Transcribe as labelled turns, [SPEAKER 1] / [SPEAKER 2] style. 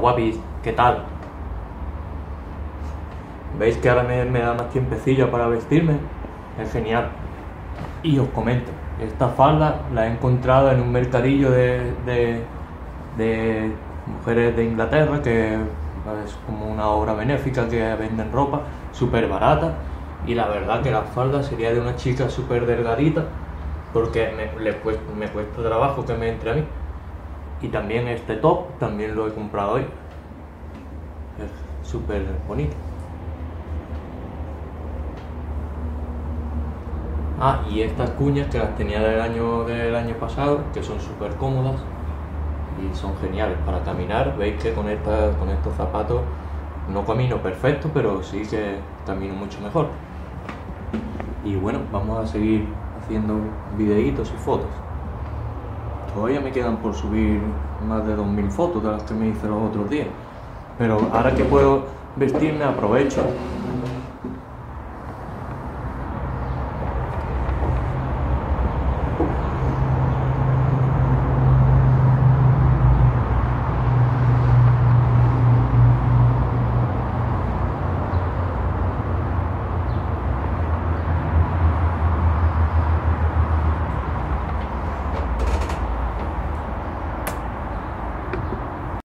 [SPEAKER 1] guapis, ¿qué tal? ¿Veis que ahora me, da más tiempecillo para vestirme? Es genial. Y os comento, esta falda la he encontrado en un mercadillo de, mujeres de Inglaterra, que es como una obra benéfica que venden ropa súper barata. Y la verdad que la falda sería de una chica súper delgadita, porque me cuesta trabajo que me entre a mí. Y también este top, también lo he comprado hoy. Es súper bonito. Ah, y estas cuñas que las tenía del año, del año pasado, que son súper cómodas y son geniales para caminar. Veis que con, esta, con estos zapatos no camino perfecto, pero sí que camino mucho mejor. Y bueno, vamos a seguir haciendo videitos y fotos. Todavía me quedan por subir más de 2.000 fotos de las que me hice los otros días. Pero ahora que puedo vestirme aprovecho